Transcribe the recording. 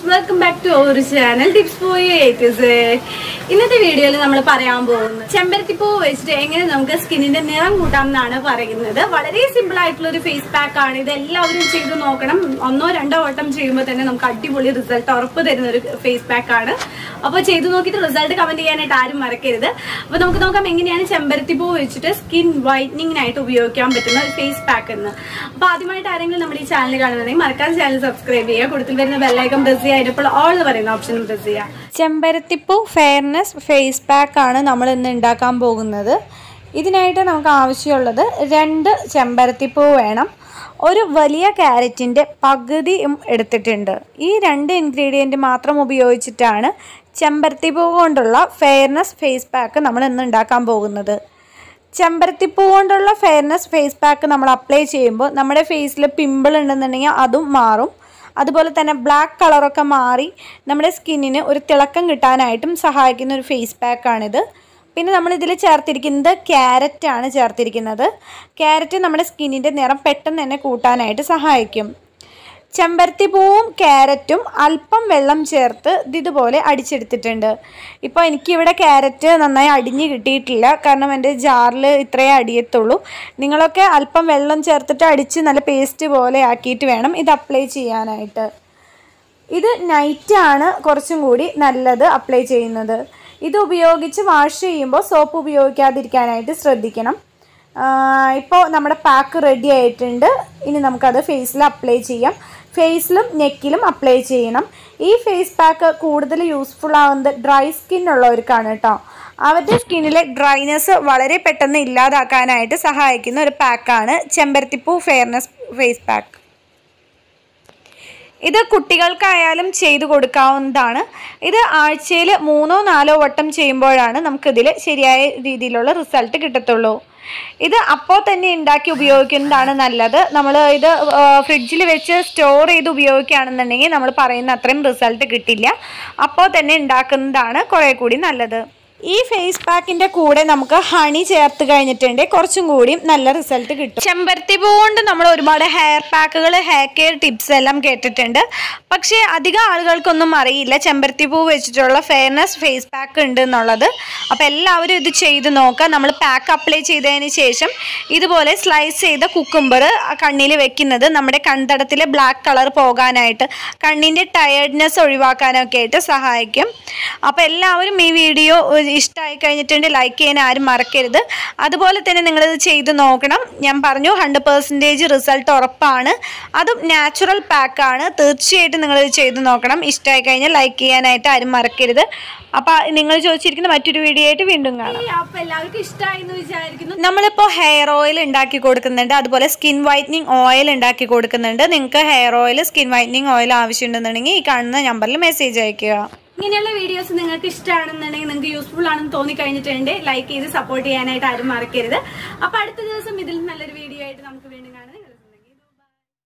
Welcome back to our channel tips പോയി ഇന്നത്തെ വീഡിയോയിൽ നമ്മൾ പറയാൻ പോകുന്നത് ചെമ്പരത്തിപ്പൂ വെച്ചിട്ട് എങ്ങനെ നമുക്ക് സ്കിന്നിന്റെ നിറം കൂട്ടാം എന്നാണ് പറയുന്നത്. വളരെ സിമ്പിൾ ആയിട്ടുള്ള ഒരു ഫേസ് പാക്ക് ആണ്. ഇത് എല്ലാവരും ചെയ്ത് നോക്കണം. ഒന്നോ രണ്ടോ വട്ടം ചെയ്യുമ്പോൾ തന്നെ നമുക്ക് അടിപൊളി റിസൾട്ട് ഉറപ്പ് തരുന്ന ഒരു ഫേസ് പാക്ക് ആണ്. അപ്പൊ ചെയ്തു നോക്കിയിട്ട് റിസൾട്ട് കമന്റ് ചെയ്യാനായിട്ട് ആരും മറക്കരുത്. അപ്പൊ നമുക്ക് നോക്കാം എങ്ങനെയാണ് ചെമ്പരത്തിപ്പൂ വെച്ചിട്ട് സ്കിൻ വൈറ്റനിങ്ങിനായിട്ട് ഉപയോഗിക്കാൻ പറ്റുന്ന ഒരു ഫേസ് പാക്ക് എന്ന്. അപ്പൊ ആദ്യമായിട്ട് ആരെങ്കിലും നമ്മുടെ ഈ ചാനൽ കാണുന്നുണ്ടെങ്കിൽ മറക്കാതെ ചാനൽ സബ്സ്ക്രൈബ് ചെയ്യുക. കൂടുതൽ വരുന്ന ബെല്ലൈക്കൺ പ്രസ് ചെയ്യുക. അതിനപ്പോൾ ഓൾ എന്ന് പറയുന്ന ഓപ്ഷൻ പ്രസ് ചെയ്യുക. ചെമ്പരത്തിപ്പൂ ഫെയർനെസ് ഫേസ് പാക്കാണ് നമ്മൾ ഇന്ന് ഉണ്ടാക്കാൻ പോകുന്നത്. ഇതിനായിട്ട് നമുക്ക് ആവശ്യമുള്ളത് രണ്ട് ചെമ്പരത്തിപ്പൂ വേണം. ഒരു വലിയ ക്യാരറ്റിന്റെ പകുതിയും എടുത്തിട്ടുണ്ട്. ഈ രണ്ട് ഇൻഗ്രീഡിയന്റ് മാത്രം ഉപയോഗിച്ചിട്ടാണ് ചെമ്പരത്തിപ്പൂ കൊണ്ടുള്ള ഫെയർനെസ് ഫേസ് പാക്ക് നമ്മൾ ഇന്ന് ഉണ്ടാക്കാൻ പോകുന്നത്. ചെമ്പരത്തിപ്പൂ കൊണ്ടുള്ള ഫെയർനെസ് ഫേസ് പാക്ക് നമ്മൾ അപ്ലൈ ചെയ്യുമ്പോൾ നമ്മുടെ ഫേസിൽ പിമ്പിൾ ഉണ്ടെന്നുണ്ടെങ്കിൽ അതും മാറും. അതുപോലെ തന്നെ ബ്ലാക്ക് കളറൊക്കെ മാറി നമ്മുടെ സ്കിന്നിന് ഒരു തിളക്കം കിട്ടാനായിട്ടും സഹായിക്കുന്ന ഒരു ഫേസ് പാക്കാണിത് പിന്നെ നമ്മൾ ചേർത്തിരിക്കുന്നത് ക്യാരറ്റാണ് ചേർത്തിരിക്കുന്നത്. ക്യാരറ്റ് നമ്മുടെ സ്കിന്നിന്റെ നിറം പെട്ടെന്ന് തന്നെ കൂട്ടാനായിട്ട് സഹായിക്കും. ചെമ്പരത്തിപ്പൂവും ക്യാരറ്റും അല്പം വെള്ളം ചേർത്ത് ഇത് ഇതുപോലെ അടിച്ചെടുത്തിട്ടുണ്ട്. ഇപ്പോൾ എനിക്കിവിടെ ക്യാരറ്റ് നന്നായി അടിഞ്ഞ് കിട്ടിയിട്ടില്ല. കാരണം എന്റെ ജാറിൽ ഇത്രയേ അടിയത്തുള്ളൂ. നിങ്ങളൊക്കെ അല്പം വെള്ളം ചേർത്തിട്ട് അടിച്ച് നല്ല പേസ്റ്റ് പോലെ ആക്കിയിട്ട് വേണം ഇത് അപ്ലൈ ചെയ്യാനായിട്ട്. ഇത് നൈറ്റാണ് കുറച്ചും കൂടി നല്ലത് അപ്ലൈ ചെയ്യുന്നത്. ഇത് ഉപയോഗിച്ച് വാഷ് ചെയ്യുമ്പോൾ സോപ്പ് ഉപയോഗിക്കാതിരിക്കാനായിട്ട് ശ്രദ്ധിക്കണം. ഇപ്പോൾ നമ്മുടെ പാക്ക് റെഡി ആയിട്ടുണ്ട്. ഇനി നമുക്കത് ഫേസിൽ അപ്ലൈ ചെയ്യാം. ഫേസിലും നെക്കിലും അപ്ലൈ ചെയ്യണം. ഈ ഫേസ് പാക്ക് കൂടുതൽ യൂസ്ഫുൾ ആവുന്നത് ഡ്രൈ സ്കിൻ ഉള്ളവർക്കാണ് കേട്ടോ അവരുടെ സ്കിന്നിലെ ഡ്രൈനെസ് വളരെ പെട്ടെന്ന് ഇല്ലാതാക്കാനായിട്ട് സഹായിക്കുന്ന ഒരു പാക്കാണ് ചെമ്പരത്തിപ്പൂ ഫെയർനെസ് ഫേസ് പാക്ക് ഇത് കുട്ടികൾക്കായാലും ചെയ്തു കൊടുക്കാവുന്നതാണ്. ഇത് ആഴ്ചയിൽ മൂന്നോ നാലോ വട്ടം ചെയ്യുമ്പോഴാണ് നമുക്കിതിൽ ശരിയായ രീതിയിലുള്ള റിസൾട്ട് കിട്ടത്തുള്ളൂ. ഇത് അപ്പോൾ തന്നെ ഉണ്ടാക്കി ഉപയോഗിക്കുന്നതാണ് നല്ലത്. നമ്മൾ ഇത് ഫ്രിഡ്ജിൽ വെച്ച് സ്റ്റോർ ചെയ്ത് ഉപയോഗിക്കുകയാണെന്നുണ്ടെങ്കിൽ നമ്മൾ പറയുന്ന അത്രയും റിസൾട്ട് കിട്ടില്ല. അപ്പോൾ തന്നെ ഉണ്ടാക്കുന്നതാണ് കുറേ കൂടി നല്ലത്. ഈ ഫേസ് പാക്കിന്റെ കൂടെ നമുക്ക് ഹണി ചേർത്ത് കഴിഞ്ഞിട്ടുണ്ട്. കുറച്ചും കൂടി നല്ല റിസൾട്ട് കിട്ടും. ചെമ്പരത്തി പൂ കൊണ്ട് നമ്മൾ ഒരുപാട് ഹെയർ പാക്കുകൾ ഹെയർ കെയർ ടിപ്സ് എല്ലാം കേട്ടിട്ടുണ്ട്. പക്ഷേ അധികം ആളുകൾക്കൊന്നും അറിയില്ല ചെമ്പരത്തി പൂ വെച്ചിട്ടുള്ള ഫെയർനെസ് ഫേസ് പാക്ക് ഉണ്ട് എന്നുള്ളത്. അപ്പോൾ എല്ലാവരും ഇത് ചെയ്ത് നോക്കുക. നമ്മൾ പാക്ക് അപ്ലൈ ചെയ്തതിന് ശേഷം ഇതുപോലെ സ്ലൈസ് ചെയ്ത കുക്കുംബർ കണ്ണിൽ വെക്കുന്നത് നമ്മുടെ കൺതടത്തിലെ ബ്ലാക്ക് കളർ പോകാനായിട്ട് കണ്ണിന്റെ ടയേർഡ്നെസ് ഒഴിവാക്കാനൊക്കെ ആയിട്ട് സഹായിക്കും. അപ്പോൾ എല്ലാവരും ഈ വീഡിയോ ഇഷ്ടമായി കഴിഞ്ഞിട്ടുണ്ടെങ്കിൽ ലൈക്ക് ചെയ്യാൻ ആരും മറക്കരുത്. അതുപോലെ തന്നെ നിങ്ങളിത് ചെയ്ത് നോക്കണം. ഞാൻ പറഞ്ഞു ഹൺഡ്രഡ് പെർസെന്റേജ് റിസൾട്ട് ഉറപ്പാണ്. അതും നാച്ചുറൽ പാക്കാണ് തീർച്ചയായിട്ടും നിങ്ങളിത് ചെയ്ത് നോക്കണം. ഇഷ്ടമായി കഴിഞ്ഞാൽ ലൈക്ക് ചെയ്യാനായിട്ട് ആരും മറക്കരുത്. അപ്പോൾ നിങ്ങൾ ചോദിച്ചിരിക്കുന്ന മറ്റൊരു വീഡിയോ ആയിട്ട് വീണ്ടും കാണാം. അപ്പോൾ എല്ലാവർക്കും ഇഷ്ടമായി എന്ന് വിചാരിക്കുന്നു. നമ്മളിപ്പോൾ ഹെയർ ഓയിൽ ഉണ്ടാക്കി കൊടുക്കുന്നുണ്ട്. അതുപോലെ സ്കിൻ വൈറ്റനിങ് ഓയിൽ ഉണ്ടാക്കി കൊടുക്കുന്നുണ്ട്. നിങ്ങൾക്ക് hair oil skin whitening oil ആവശ്യമുണ്ടെന്നുണ്ടെങ്കിൽ ഈ കാണുന്ന നമ്പറിൽ മെസ്സേജ് അയയ്ക്കുക. ഇങ്ങനെയുള്ള വീഡിയോസ് നിങ്ങൾക്ക് ഇഷ്ടമാണെന്നുണ്ടെങ്കിൽ നിങ്ങൾക്ക് യൂസ്ഫുൾ ആണെന്ന് തോന്നി കഴിഞ്ഞിട്ടുണ്ട് ലൈക്ക് ചെയ്ത് സപ്പോർട്ട് ചെയ്യാനായിട്ട് ആരും മറക്കരുത്. അപ്പൊ അടുത്ത ദിവസം ഇതിൽ നല്ലൊരു വീഡിയോ ആയിട്ട് നമുക്ക് വീണ്ടും